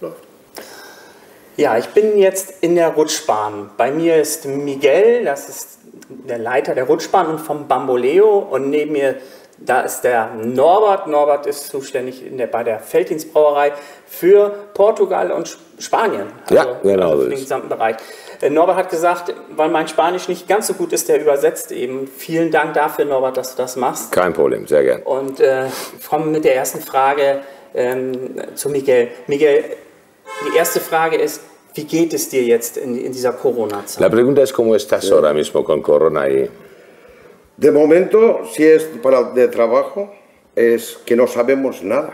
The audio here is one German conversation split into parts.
läuft. Ja, ich bin jetzt in der Rutschbahn. Bei mir ist Miguel, das ist der Leiter der Rutschbahn und vom Bamboleo und neben mir da ist der Norbert. Norbert ist zuständig der, bei der Felddienstbrauerei für Portugal und Spanien. Also, ja, genau. Also für den gesamten Bereich. Äh, Norbert hat gesagt, weil mein Spanisch nicht ganz so gut ist, der übersetzt eben. Vielen Dank dafür, Norbert, dass du das machst. Kein Problem, sehr gern. Und äh, kommen mit der ersten Frage ähm, zu Miguel. Miguel, die erste Frage ist, wie geht es dir jetzt in, in dieser Corona-Zeit? La pregunta es cómo estás ahora mismo con corona y De momento, si es para de trabajo, es que no sabemos nada.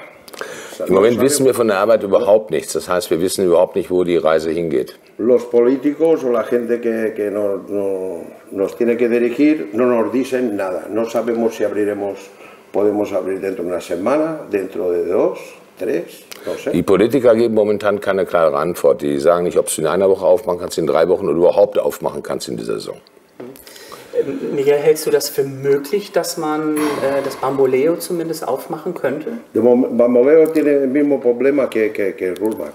Im Moment wissen wir von der Arbeit überhaupt nichts. Das heißt, wir wissen überhaupt nicht, wo die Reise hingeht. Los políticos o la gente que, que no, no, nos tiene que dirigir no nos dicen nada. No sabemos si abriremos, podemos abrir dentro de una semana, dentro de dos, tres. Die Politiker geben momentan keine klare Antwort. Die sagen nicht, ob du in einer Woche aufmachen kannst, in drei Wochen oder überhaupt aufmachen kannst in dieser Saison. Miguel, hältst du das für möglich, dass man äh, das Bamboleo zumindest aufmachen könnte? El Bamboleo tiene el mismo problema que, que, que Rulmac.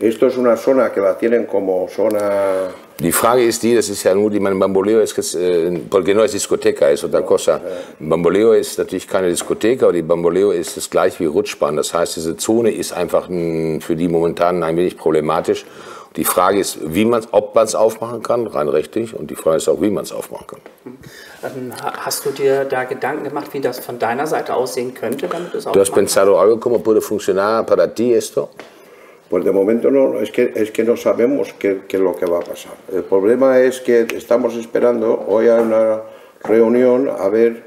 Esto es una zona que la tienen como zona die Frage ist die, das ist ja nur, die man Bamboleo ist, äh, porque no es discoteca, es otra cosa. Bamboleo ist natürlich keine Diskothek, aber die Bamboleo ist das gleich wie Rutschbahn. Das heißt, diese Zone ist einfach für die momentan ein wenig problematisch. Die Frage ist, wie man's, ob man es aufmachen kann, rein rechtlich, und die Frage ist auch, wie man es aufmachen kann. Ähm, hast du dir da Gedanken gemacht, wie das von deiner Seite aussehen könnte, damit es ¿Tú has pensado algo cómo puede funcionar para ti esto? Pues de momento no, es que, es que no sabemos qué, qué es lo que va a pasar. El problema es que estamos esperando hoy a una reunión a ver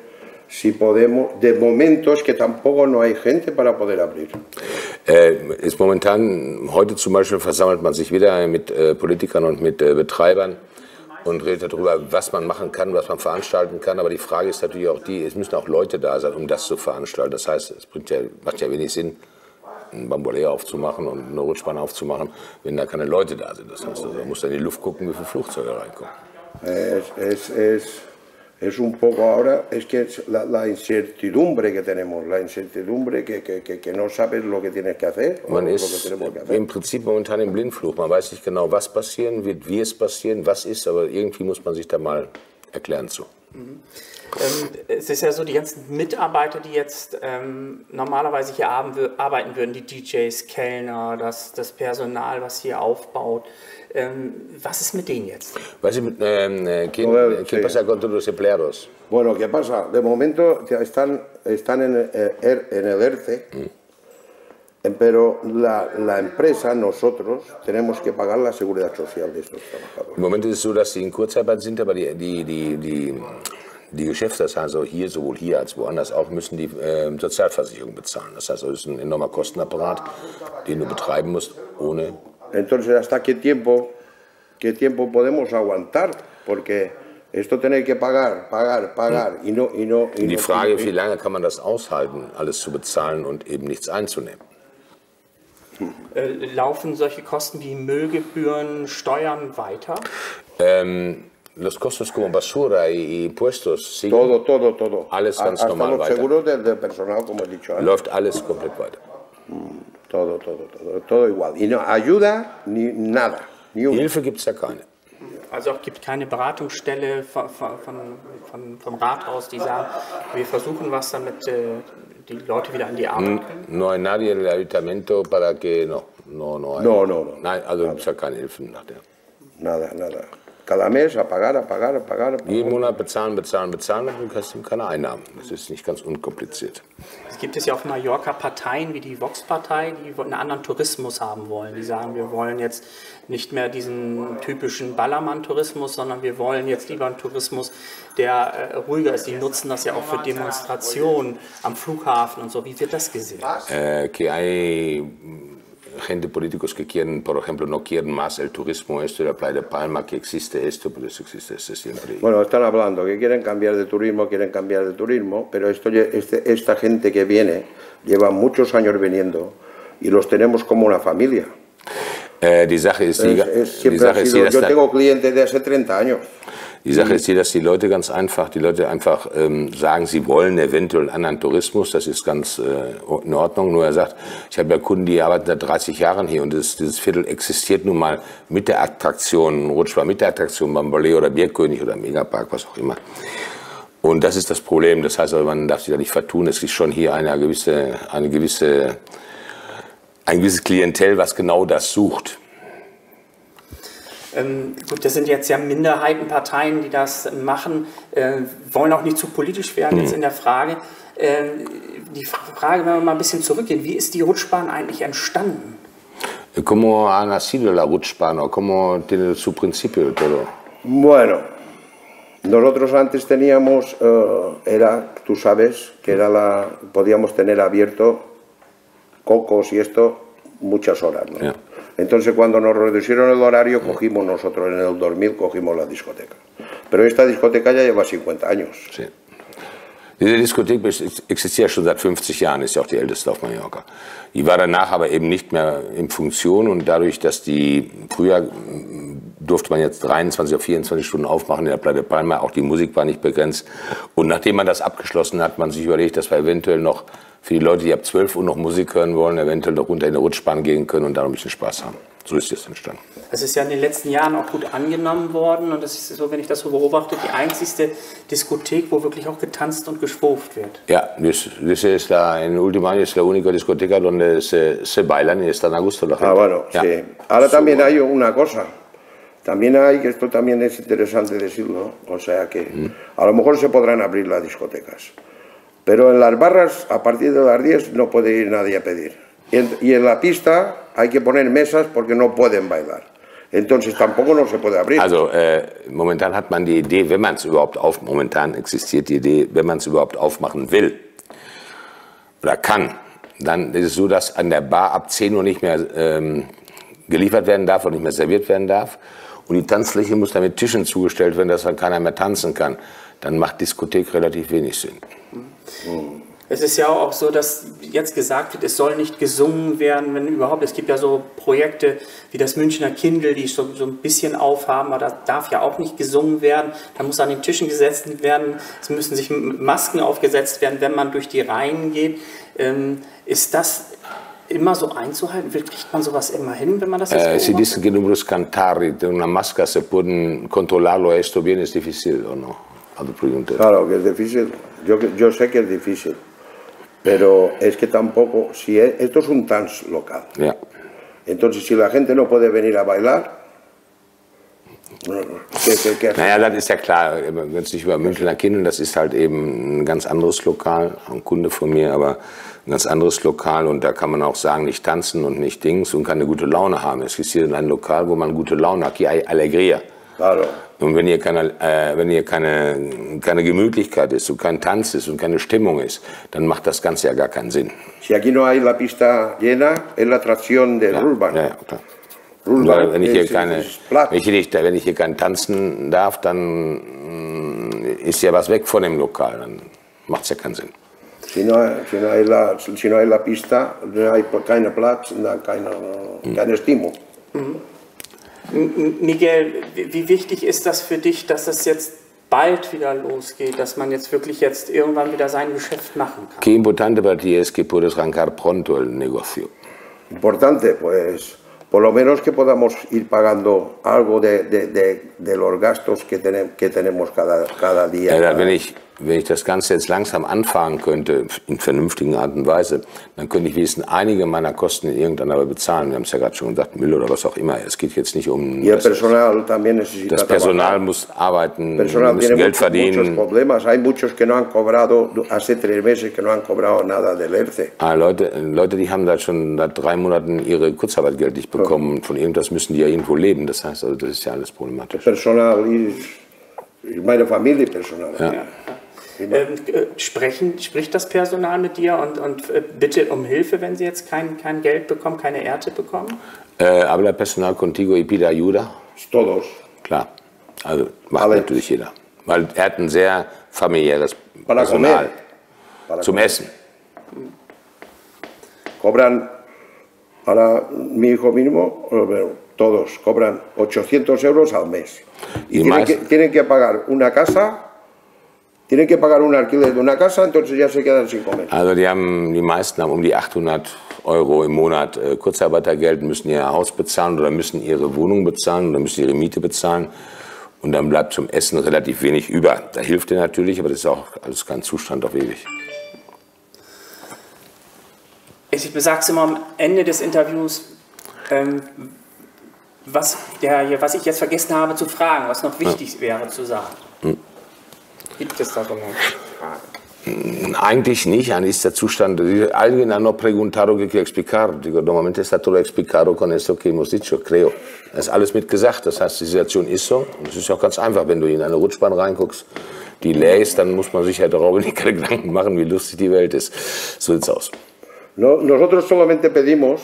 si podemos, de momento es que tampoco no hay gente para poder abrir. Äh, ist momentan, heute zum Beispiel versammelt man sich wieder mit äh, Politikern und mit äh, Betreibern und redet darüber, was man machen kann, was man veranstalten kann. Aber die Frage ist natürlich auch die, es müssen auch Leute da sein, um das zu veranstalten. Das heißt, es bringt ja, macht ja wenig Sinn, ein Bamboleo aufzumachen und eine Rutschbahn aufzumachen, wenn da keine Leute da sind. Das heißt, also, man muss dann in die Luft gucken, wie viele Flugzeuge reinkommen. Es, es, es es un poco ahora, es que es la, la, incertidumbre que tenemos, la incertidumbre que, que, que, que, no sabes lo que tienes que hacer. Man ist im Prinzip momentan im Blindflug. Man weiß nicht genau, was passieren wird, wie es passieren, was ist, aber irgendwie muss man sich da mal erklären zu. Mhm. Ähm, es ist ja so, die ganzen Mitarbeiter, die jetzt ähm, normalerweise hier arbeiten würden, die DJs, Kellner, das, das Personal, was hier aufbaut, ähm, was ist mit denen jetzt? Was ist mit, eh, ¿quién, ¿Qué pasa con los empleados? Bueno, ¿qué pasa? De momento están, están en, en el ERCE, mm. Pero la, la, empresa, nosotros, tenemos que pagar la seguridad social de estos trabajadores. Im Moment ist es so, dass sie in Kurzarbeit sind, aber die, die, die, die die Geschäftsleister, also hier, sowohl hier als woanders auch, müssen die äh, Sozialversicherung bezahlen. Das heißt, es ist ein enormer Kostenapparat, den du betreiben musst, ohne Entonces, ¿hasta qué tiempo, qué tiempo podemos aguantar? Porque esto tener que pagar, pagar, pagar y no... Y no y Die Frage, wie lange kann man das aushalten, alles zu bezahlen und eben nichts einzunehmen? Äh, laufen solche Kosten wie Müllgebühren, Steuern weiter? Ähm, los costos como basura y impuestos siguen. Todo, todo, todo. Alles ganz Hasta normal los weiter. seguros del, del personal, como he dicho antes. Läuft alles komplett weiter. Mm. Todo, todo, todo, todo igual. Y no ayuda ni nada. Ni Hilfe gibt es ja keine. Also auch gibt keine Beratungsstelle von, von, von, vom Rathaus, die sagen, wir versuchen was, damit äh, die Leute wieder an die Arbeit können? No hay nadie en el ayuntamiento para que no. No, no, hay. no, no, no. Nein, also gibt es ja keine Hilfen nach der. Nada, nada. Cada mes a pagar, a pagar, a pagar. A pagar. Jeden Monat bezahlen, bezahlen, bezahlen und du hast keine Einnahmen. Das ist nicht ganz unkompliziert. Es gibt es ja auf Mallorca Parteien wie die Vox-Partei, die einen anderen Tourismus haben wollen. Die sagen, wir wollen jetzt nicht mehr diesen typischen Ballermann-Tourismus, sondern wir wollen jetzt lieber einen Tourismus, der äh, ruhiger ist. Die nutzen das ja auch für Demonstrationen am Flughafen und so. Wie wird das gesehen? Äh, que hay gente políticos que quieren, por ejemplo, no quieren más el turismo esto de la playa de Palma, que existe esto, pero eso existe este siempre. Bueno, están hablando que quieren cambiar de turismo, quieren cambiar de turismo, pero esto, este, esta gente que viene lleva muchos años viniendo y los tenemos como una familia. Eh, die Sache ist, die, es, es, die Sache sido, ist, yo tengo clientes de hace 30 años. Die Sache ist die, dass die Leute ganz einfach, die Leute einfach ähm, sagen, sie wollen eventuell einen anderen Tourismus. Das ist ganz äh, in Ordnung. Nur er sagt, ich habe ja Kunden, die arbeiten seit 30 Jahren hier und das, dieses Viertel existiert nun mal mit der Attraktion, Rutschbahn mit der Attraktion Bamboleo oder Bierkönig oder Megapark, was auch immer. Und das ist das Problem. Das heißt aber, man darf sich da nicht vertun. Es ist schon hier eine gewisse, eine gewisse, ein gewisses Klientel, was genau das sucht. Ähm, gut, das sind jetzt ja Minderheitenparteien, die das machen, äh, wollen auch nicht zu politisch werden jetzt hm. in der Frage. Äh, die Frage, wenn wir mal ein bisschen zurückgehen, wie ist die Rutschbahn eigentlich entstanden? ¿Cómo ha nacido la Rutschbahn o cómo tiene su principio todo? Bueno, Nosotros antes teníamos, uh, era, tú sabes, que era la, podíamos tener abierto cocos y esto muchas horas, ¿no? Yeah. Entonces cuando nos reducieron el horario cogimos nosotros en el 2000 cogimos la discoteca. Pero esta discoteca ya lleva 50 años. Sí. Diese Diskothek existiert schon seit 50 Jahren, ist ja auch die älteste auf Mallorca. Die war danach aber eben nicht mehr in Funktion und dadurch, dass die früher durfte man jetzt 23 oder 24 Stunden aufmachen in der Playa de Palma. Auch die Musik war nicht begrenzt. Und nachdem man das abgeschlossen hat, man sich überlegt, dass wir eventuell noch für die Leute, die ab 12 Uhr noch Musik hören wollen, eventuell noch runter in eine Rutschbahn gehen können und da noch ein bisschen Spaß haben. So ist es entstanden. Es ist ja in den letzten Jahren auch gut angenommen worden und das ist so, wenn ich das so beobachte, die einzigste Diskothek, wo wirklich auch getanzt und geschwurft wird. Ja, das, das ist la, en último año es la única discoteca donde se, se bailan y están a gusto la gente. Ah, bueno, ja. sí. Ahora también hay una cosa. También hay, que esto también es interesante decirlo, o sea que mm. a lo mejor se podrán abrir las discotecas, pero en las barras a partir de las 10 no puede ir nadie a pedir. Y en, y en la pista hay que poner mesas porque no pueden bailar. Entonces tampoco no se puede abrir. Also äh, momentan hat man die Idee, wenn man es überhaupt auf, momentan existiert die Idee, wenn man es überhaupt aufmachen will oder kann, dann ist es so, dass an der Bar ab 10 Uhr nicht mehr ähm, geliefert werden darf und nicht mehr serviert werden darf. Und die Tanzfläche muss dann mit Tischen zugestellt werden, dass dann keiner mehr tanzen kann. Dann macht Diskothek relativ wenig Sinn. Mhm. Es ist ja auch so, dass jetzt gesagt wird, es soll nicht gesungen werden, wenn überhaupt. Es gibt ja so Projekte wie das Münchner Kindle, die so, so ein bisschen aufhaben, aber da darf ja auch nicht gesungen werden. Da muss an den Tischen gesetzt werden, es müssen sich Masken aufgesetzt werden, wenn man durch die Reihen geht. Ähm, ist das immer so einzuhalten? Kriegt man sowas immer hin, wenn man das jetzt eh, Si dicen que números cantare de una máscara se pueden controlarlo esto bien, es difícil o no? Claro que es difícil, yo, yo sé que es difícil, pero es que tampoco, si es, esto es un dance local. Ja. Entonces, si la gente no puede venir a bailar, naja, das ist ja klar, wenn es nicht über Münchner Kindern, das ist halt eben ein ganz anderes Lokal, ein Kunde von mir, aber ein ganz anderes Lokal und da kann man auch sagen, nicht tanzen und nicht Dings und keine gute Laune haben. Es ist hier ein Lokal, wo man gute Laune hat, hier Alegria. Claro. Und wenn hier, keine, äh, wenn hier keine, keine Gemütlichkeit ist und kein Tanz ist und keine Stimmung ist, dann macht das Ganze ja gar keinen Sinn. Si aquí no hay la pista llena, es la atracción del ja, Urban. Ja, ja, klar. Urban wenn, ich hier keine, wenn, ich nicht, wenn ich hier kein tanzen darf, dann mm, ist ja was weg von dem Lokal. Dann macht es ja keinen Sinn. Si no, si no, hay, la, si no hay la pista, no hay keine Platz, keine, keine Stimmung. Mhm. Miguel, wie wichtig ist das für dich, dass es jetzt bald wieder losgeht, dass man jetzt wirklich jetzt irgendwann wieder sein Geschäft machen kann? Qué importante para ti es que puedes arrancar pronto el negocio. Importante, pues por lo menos que podamos ir pagando algo de, de, de, de los gastos que, ten, que tenemos cada, cada día. Ja, wenn ich wenn ich das Ganze jetzt langsam anfangen könnte, in vernünftigen Art und Weise, dann könnte ich wenigstens einige meiner Kosten in irgendeiner Weise bezahlen. Wir haben es ja gerade schon gesagt, Müll oder was auch immer. Es geht jetzt nicht um... Das, Personal das Personal muss arbeiten, Personal müssen Geld verdienen. Hay muchos que no han cobrado, hace tres meses que no han cobrado nada del ERCE. Ah, Leute, Leute, die haben da schon seit drei Monaten ihre Kurzarbeitgeld nicht bekommen. Von irgendwas müssen die ja irgendwo leben. Das heißt, also das ist ja alles problematisch. Personal ist meine Familie Personal. Ja. Ähm, äh, sprechen, spricht das Personal mit dir und, und äh, bitte um Hilfe, wenn sie jetzt kein, kein Geld bekommen, keine Erte bekommen? Äh, habla personal contigo y pide ayuda? Todos. Klar. Also macht Aber natürlich jeder. Weil er hat ein sehr familiäres Para Personal. Zum comer. Essen. Cobran, ahora mi hijo mínimo, todos cobran 800 euros al mes. Y tienen, más- que, tienen que pagar una casa, tienen que pagar un alquiler de una casa, entonces ya se quedan sin comer. Also die, haben, die meisten haben um die 800 Euro im Monat äh, Kurzarbeitergeld, müssen ihr Haus bezahlen oder müssen ihre Wohnung bezahlen oder müssen ihre Miete bezahlen. Und dann bleibt zum Essen relativ wenig über. Da hilft dir natürlich, aber das ist auch alles kein Zustand auf ewig. Ich es immer am Ende des Interviews, ähm, was, der, was ich jetzt vergessen habe zu fragen, was noch wichtig wäre zu sagen. Gibt es da so eine Frage? Eigentlich nicht, eigentlich ist der Zustand, alguien hanno preguntato che quiero explicar, dico, normalmente è stato explicato con esto que hemos dicho, creo. Da ist alles mit gesagt, das heißt, die Situation ist so und es ist auch ganz einfach, wenn du in eine Rutschbahn reinguckst, die leer ist, dann muss man sich ja darüber nicht keine Gedanken machen, wie lustig die Welt ist. So sieht's aus. No- nosotros solamente pedimos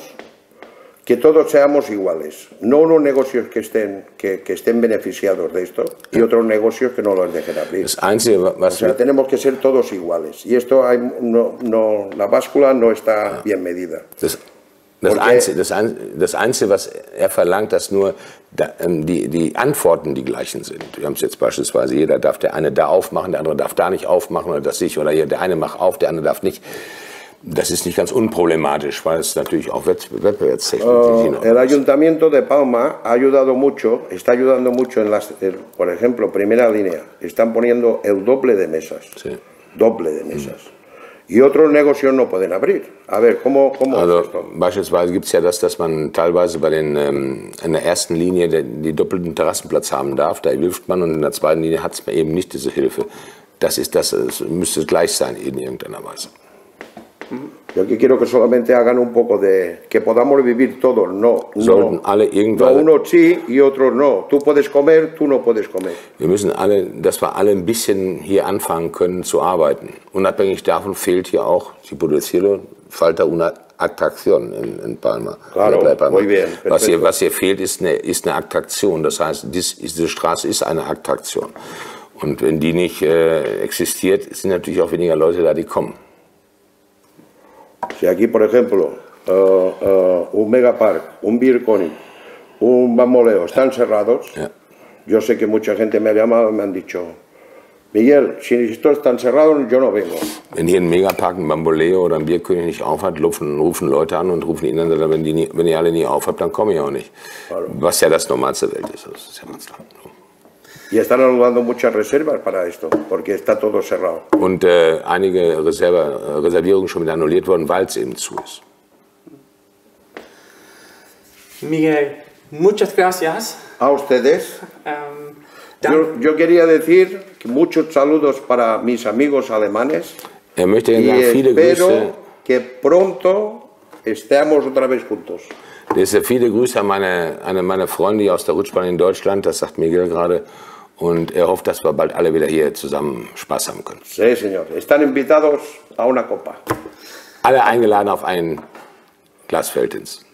que todos seamos iguales, no unos negocios que estén, que, que estén beneficiados de esto y otros negocios que no los dejen abrir. Das Einzige, O was sea, wir, tenemos que ser todos iguales. Y esto hay, no, no, la báscula no está bien medida. das, das, Einzige, das, das Einzige, was er verlangt, dass nur ähm, die, die Antworten die gleichen sind. Wir haben es jetzt beispielsweise, jeder darf der eine da aufmachen, der andere darf da nicht aufmachen oder das ich, oder hier, der eine macht auf, der andere darf nicht. Das ist nicht ganz unproblematisch, weil es natürlich auch Wett- wettbewerbstechnisch Oh, nicht el Ayuntamiento de Palma ha ayudado mucho, está ayudando mucho en las, por ejemplo, primera línea, están poniendo el doble de mesas, Sí. doble de mesas. Y otros negocios no pueden abrir. A ver, ¿cómo, cómo es Also esto? beispielsweise gibt es ja das, dass man teilweise bei den, ähm, in der ersten Linie den, die doppelten Terrassenplatz haben darf, da hilft man und in der zweiten Linie hat es eben nicht diese Hilfe. Das ist das, es müsste gleich sein in irgendeiner Weise. Yo aquí quiero que solamente hagan un poco de... que podamos vivir todos, no, Sollten no, alle no irgendwann, unos sí y otros no. Tú puedes comer, tú no puedes comer. wir müssen alle, dass wir alle ein bisschen hier anfangen können zu arbeiten. Unabhängig davon fehlt hier auch, si puedo decirlo, falta una Attraktion in, in Palma. Claro, bei Palma. muy bien, was, hier, was hier fehlt, ist eine, ist eine Attraktion. Das heißt, dies, diese Straße ist eine Attraktion. Und wenn die nicht äh, existiert, sind natürlich auch weniger Leute da, die kommen. Si aquí, por ejemplo, eh, eh, un Megapark, un Birconi, un Bamboleo están cerrados, Ja. yo sé que mucha gente me ha llamado y me han dicho, Miguel, si esto están cerrados, yo no vengo. Wenn hier ein Megapark, ein Bamboleo oder ein Bierkönig nicht aufhat, rufen, rufen Leute an und rufen ihnen dann, wenn, die nie, wenn ihr alle nie aufhabt, dann komme ich auch nicht. Was ja das Normalste der Welt ist. Das ist ja ganz klar. Y están anulando muchas reservas para esto, porque está todo cerrado. Und äh, einige Reserve, äh, Reservierungen schon wieder annulliert worden, weil es eben zu ist. Miguel, muchas gracias. A ustedes, dank, yo, yo quería decir que muchos saludos para mis amigos alemanes Er möchte y sagen, viele Grüße, espero que pronto estemos otra vez juntos. Deshalb viele Grüße an meine, an meine Freunde aus der Rutschbahn in Deutschland, das sagt Miguel gerade. Und er hofft, dass wir bald alle wieder hier zusammen Spaß haben können. Sí, señor. Están invitados a una copa. Alle eingeladen auf ein Glas Feldins.